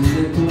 donde tú